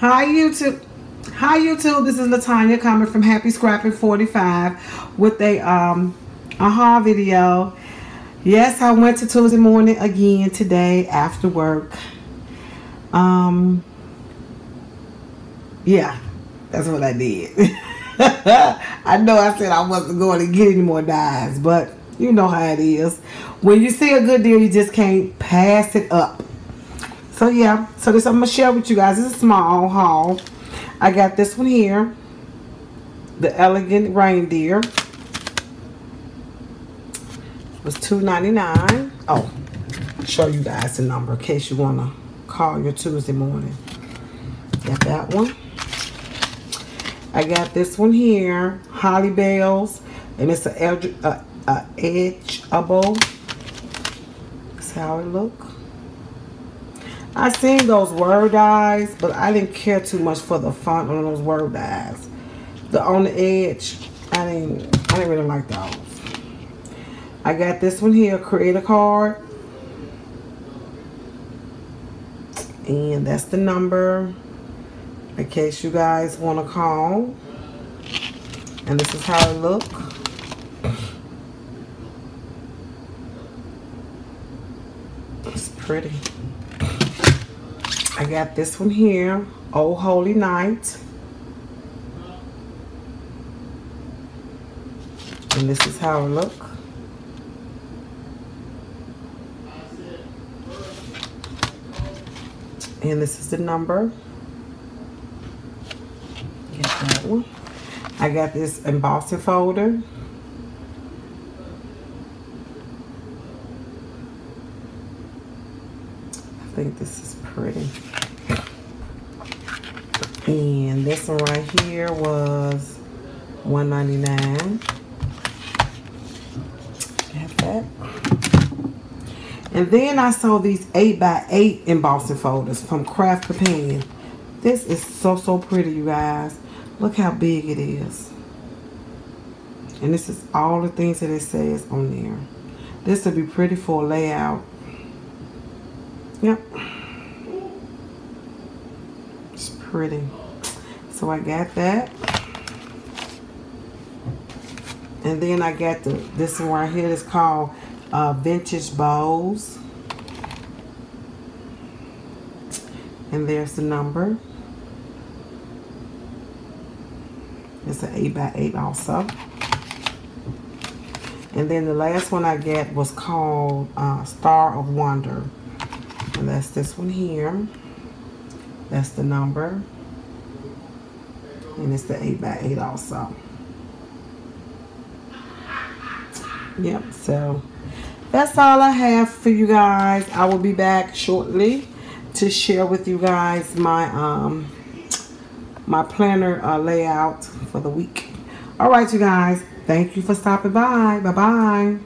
Hi YouTube. Hi YouTube. This is Latanya coming from Happy Scrapping 45 with a um a haul video. Yes, I went to Tuesday morning again today after work. Um yeah, that's what I did. I know I said I wasn't going to get any more dies, but you know how it is. When you see a good deal, you just can't pass it up. So yeah, so this I'm gonna share with you guys. Is a small haul. I got this one here, the Elegant Reindeer. It was $2.99. Oh, show you guys the number in case you wanna call your Tuesday morning. Got that one. I got this one here, Holly Bells, and it's a, a, a edgeable. That's how it look. I seen those word dies, but I didn't care too much for the font on those word dies. The on the edge, I didn't I didn't really like those. I got this one here, create a card. And that's the number in case you guys want to call. And this is how it look. It's pretty. I got this one here, Oh Holy Night. And this is how it look. And this is the number. Get that one. I got this embossing folder. I think this is pretty. And this one right here was $1.99. Got that. And then I saw these 8x8 embossing folders from Crafter's Companion. This is so, so pretty, you guys. Look how big it is. And this is all the things that it says on there. This would be pretty for a layout. Yep. It's pretty. So I got that. And then I got the this one right here that's called uh, Vintage Bowls. And there's the number. It's an 8 by 8 also. And then the last one I get was called uh, Star of Wonder. And that's this one here. That's the number. And it's the 8 by 8 also. Yep, so that's all I have for you guys. I will be back shortly to share with you guys my um my planner uh, layout for the week. All right, you guys. Thank you for stopping by. Bye-bye.